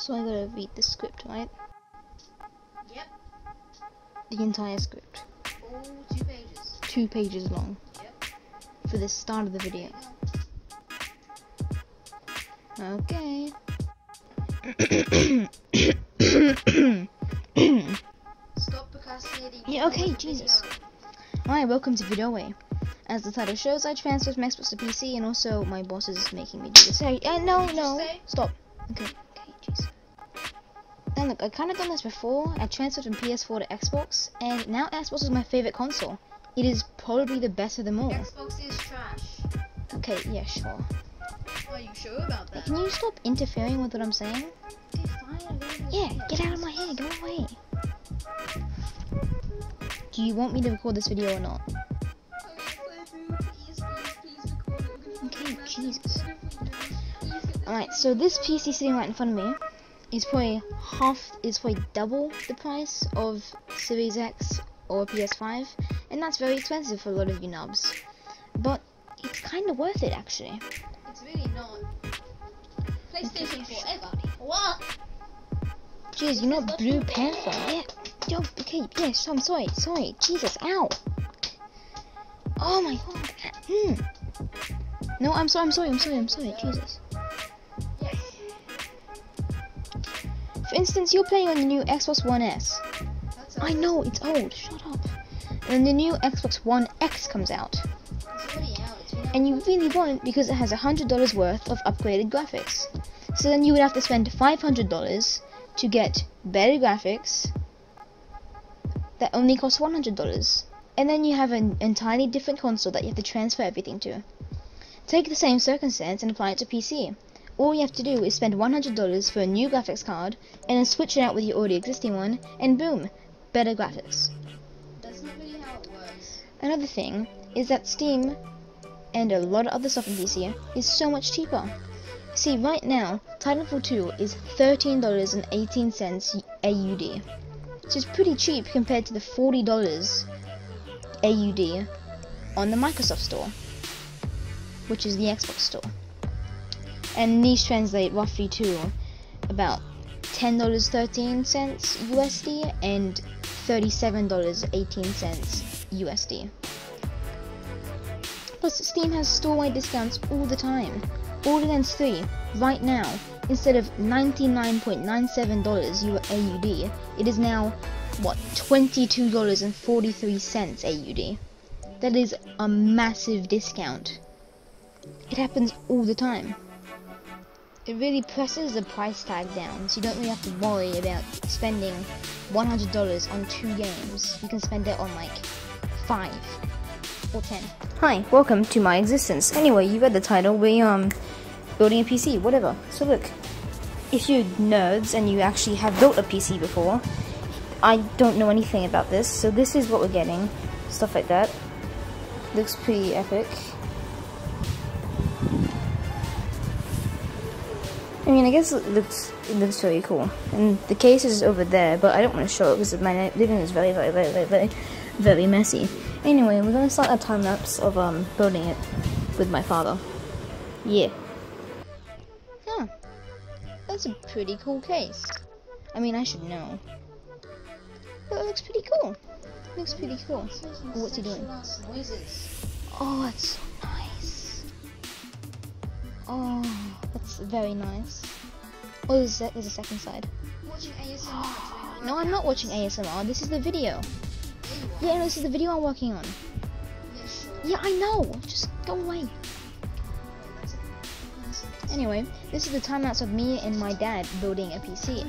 So I gotta read the script, right? Yep. The entire script. All two pages. Two pages long. Yep. For the start of the video. Okay. Stop procrastinating. Yeah, okay, Jesus. Hi, welcome to Videoway. As the title shows, I transferred from Xbox to PC, and also my boss is making me do this. Hey, uh, no, no, stop. Okay, okay, jeez. And look, I've kind of done this before. I transferred from PS4 to Xbox, and now Xbox is my favorite console. It is probably the best of them all. Xbox is trash. Okay, yeah, sure. Are you sure about that? can you stop interfering with what I'm saying? Okay, fine. Yeah, get out of my hair, go away. Do you want me to record this video or not? Okay, Jesus. Alright, so this PC sitting right in front of me is probably half, is probably double the price of Series X or PS5, and that's very expensive for a lot of you nubs. But it's kind of worth it actually. It's really not. PlayStation forever. What? Jeez, you're not Blue Panther. Yeah. Yo, okay, yes, I'm sorry, sorry. Jesus, ow. Oh my god. Hmm. No, I'm sorry, I'm sorry, I'm sorry, I'm sorry. Jesus. For instance, you're playing on the new Xbox One S. I know, it's old. Shut up. And the new Xbox One X comes out. And you really want it because it has $100 worth of upgraded graphics. So then you would have to spend $500 to get better graphics that only cost $100. And then you have an entirely different console that you have to transfer everything to. Take the same circumstance and apply it to PC. All you have to do is spend $100 for a new graphics card and then switch it out with your already existing one, and boom, better graphics. That's not really how it works. Another thing is that Steam and a lot of other stuff in PC is so much cheaper. See, right now, Titanfall 2 is $13.18 AUD, which is pretty cheap compared to the $40 AUD on the Microsoft Store, which is the Xbox Store. And these translate roughly to about $10.13 USD and $37.18 USD. Plus, Steam has store-wide discounts all the time. Borderlands 3, right now, instead of $99.97 U- AUD, it is now, what, $22.43 AUD. That is a massive discount. It happens all the time. It really presses the price tag down, so you don't really have to worry about spending $100 on two games. You can spend it on like five or ten. Hi, welcome to my existence. Anyway, you read the title. We um building a PC, whatever. So look, if you're nerds and you actually have built a PC before, I don't know anything about this, so this is what we're getting. Stuff like that. Looks pretty epic. I mean, I guess it looks it looks very cool. And the case is over there, but I don't want to show it because my living is very, very, very, very, very, very messy. Anyway, we're gonna start a time lapse of um building it with my father. Yeah. Huh. That's a pretty cool case. I mean, I should know. But it looks pretty cool. looks pretty cool. Oh, what's he doing? Oh, that's so nice. Oh, that's very nice. Oh, there's, a- there's a second side. Watching ASMR. No, I'm not watching ASMR. This is the video. Yeah, no, this is the video I'm working on. Yeah, I know. Just go away. Anyway, this is the time lapse of me and my dad building a PC.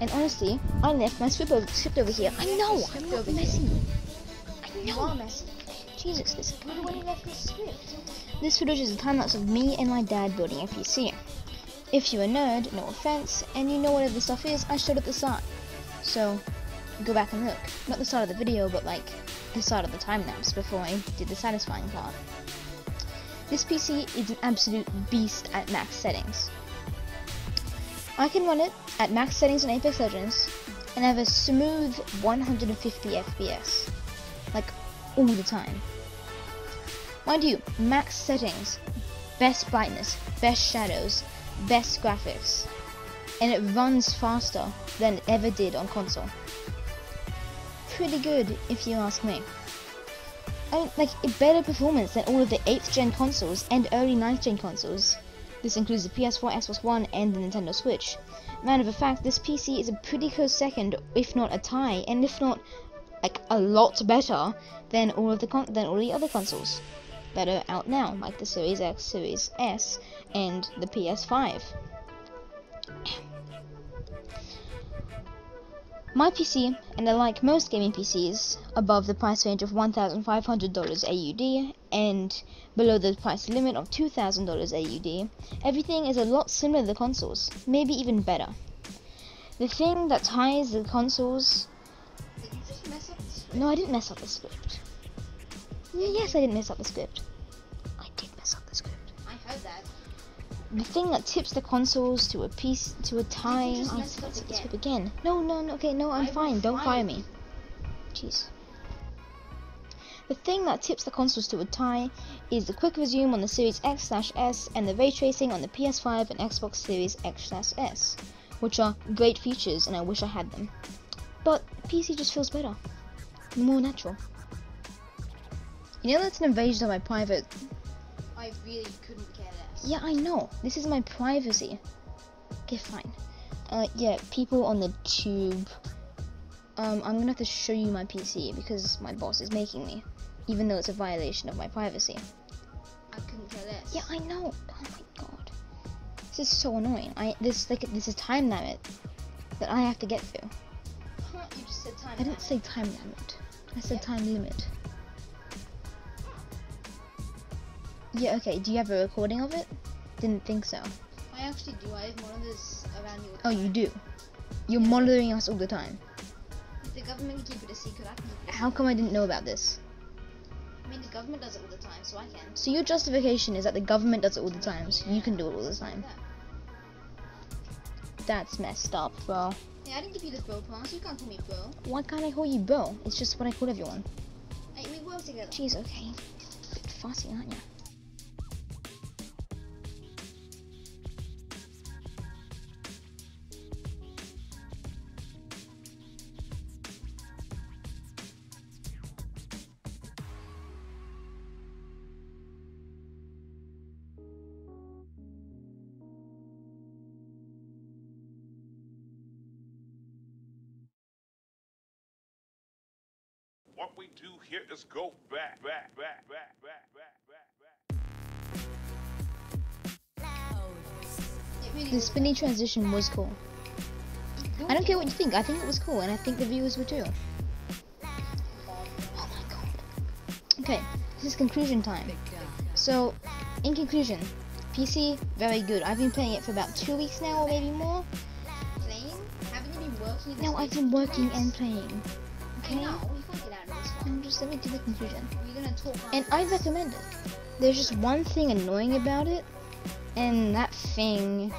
And honestly, I left my script over, script over here. I know, I'm not messy. I know. Jesus, this when you left the script. This footage is a time lapse of me and my dad building a PC. If you're a nerd, no offense, and you know what the stuff is, I showed at the start. So, go back and look. Not the start of the video, but like the start of the time lapse before I did the satisfying part. This PC is an absolute beast at max settings. I can run it at max settings on Apex Legends and have a smooth 150 FPS. Like, all the time. Mind you, max settings, best brightness, best shadows, best graphics, and it runs faster than it ever did on console. Pretty good, if you ask me. I, like a better performance than all of the 8th gen consoles and early 9th gen consoles. This includes the PS4, Xbox One, and the Nintendo Switch. Matter of fact, this PC is a pretty close second, if not a tie, and if not like a lot better than all of the than all the other consoles that are out now, like the Series X, Series S, and the PS5. My PC, and unlike most gaming PCs, above the price range of $1,500 AUD and below the price limit of $2,000 AUD, everything is a lot similar to the consoles, maybe even better. The thing that ties the consoles. Did you just mess up the script? No, I didn't mess up the script. Yes, I didn't mess up the script. I did mess up the script. I heard that. The thing that tips the consoles to a piece to a tie. I messed up messed up the again. script again. No, no, no. Okay, no, I'm I fine. Don't fire fire me. Jeez. The thing that tips the consoles to a tie is the quick resume on the Series X S and the ray tracing on the PS5 and Xbox Series X S, which are great features and I wish I had them. But PC just feels better, more natural. You know that's an invasion of my private. I really couldn't care less. Yeah, I know. This is my privacy. Okay, fine. Uh, yeah, people on the tube. Um, I'm gonna have to show you my PC because my boss is making me, even though it's a violation of my privacy. I couldn't care less. Yeah, I know. Oh my god, this is so annoying. I this like this is time limit that I have to get through. Huh, you just said time. I didn't say time limit. I said time limit. Yeah, okay. Do you have a recording of it? Didn't think so. I actually do. I have monitors around your Oh, you do. You're monitoring us all the time. If the government can keep it a secret, I can keep How come I didn't know about this? I mean, the government does it all the time, so I can. So your justification is that the government does it all the time, so you can do it all the time. Yeah. That's messed up, bro. Yeah, I didn't give you the bro pass. You can't call me bro. Why can't I call you bro? It's just what I call everyone. Hey, we work together. Jeez, okay. Fussy, aren't you? What we do here is go back, back, back, back, back, back, back, back. The was spinny transition was cool. I don't care what you think, I think it was cool, and I think the viewers would too. Oh my god. Okay, this is conclusion time. So, in conclusion, PC, very good. I've been playing it for about two weeks now, or maybe more. Playing? Haven't you been working? No, I've been working and playing. Okay. Gonna talk. And I recommend it. There's just one thing annoying about it, and that thing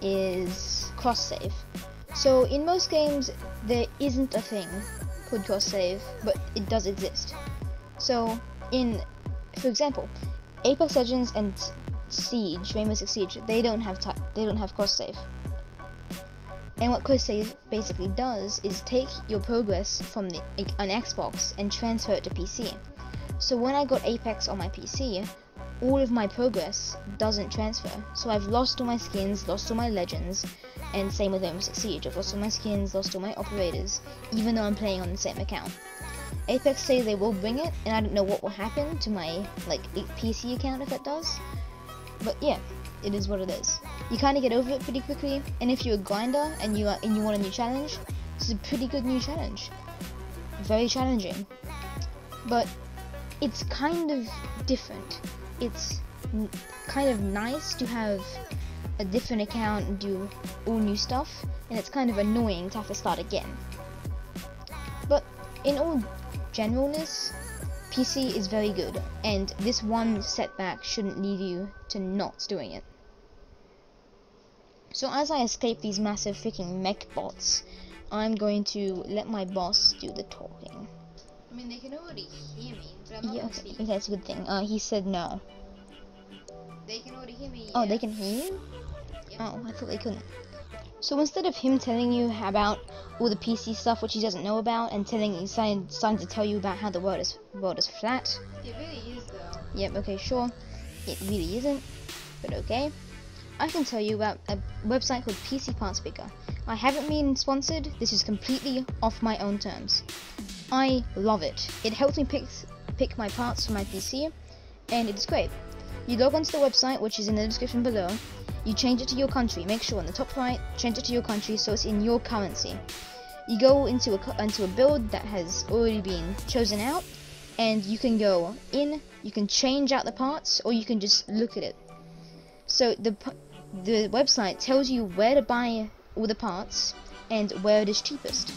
is cross save. So in most games, there isn't a thing called cross save, but it does exist. So in, for example, Apex Legends and Siege, Rainbow Six Siege, they don't have they don't have cross save. And what cross save basically does is take your progress from the, an Xbox and transfer it to PC. So when I got Apex on my PC, all of my progress doesn't transfer. So I've lost all my skins, lost all my legends, and same with Rainbow Six Siege. I've lost all my skins, lost all my operators, even though I'm playing on the same account. Apex say they will bring it, and I don't know what will happen to my like PC account if it does. But yeah, it is what it is. You kind of get over it pretty quickly, and if you're a grinder and you are, and you want a new challenge, this is a pretty good new challenge. Very challenging, but it's kind of different. It's n- kind of nice to have a different account and do all new stuff, and it's kind of annoying to have to start again. But in all generalness, PC is very good, and this one setback shouldn't lead you to not doing it. So as I escape these massive freaking mech bots, I'm going to let my boss do the talking. I mean, they can already hear me, but I'm Yeah, okay, okay, that's a good thing. Uh, he said no. They can already hear me. Oh, yeah. they can hear you? Yep. Oh, I thought they couldn't. So instead of him telling you about all the PC stuff which he doesn't know about and telling you starting, starting to tell you about how the world is world is flat. It really is though. Yep, okay, sure. It really isn't, but okay. I can tell you about a website called PC Parts Picker. I haven't been sponsored. This is completely off my own terms. I love it. It helps me pick pick my parts for my PC, and it's great. You log onto the website, which is in the description below. You change it to your country. Make sure on the top right, change it to your country so it's in your currency. You go into a into a build that has already been chosen out, and you can go in. You can change out the parts, or you can just look at it. So the the website tells you where to buy all the parts and where it is cheapest.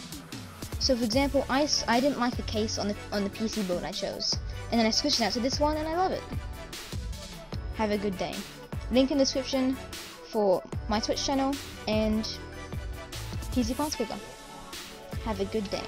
So for example, I, I didn't like the case on the on the PC build I chose, and then I switched it out to this one, and I love it. Have a good day. Link in the description for my Twitch channel and PC Parts Picker. Have a good day.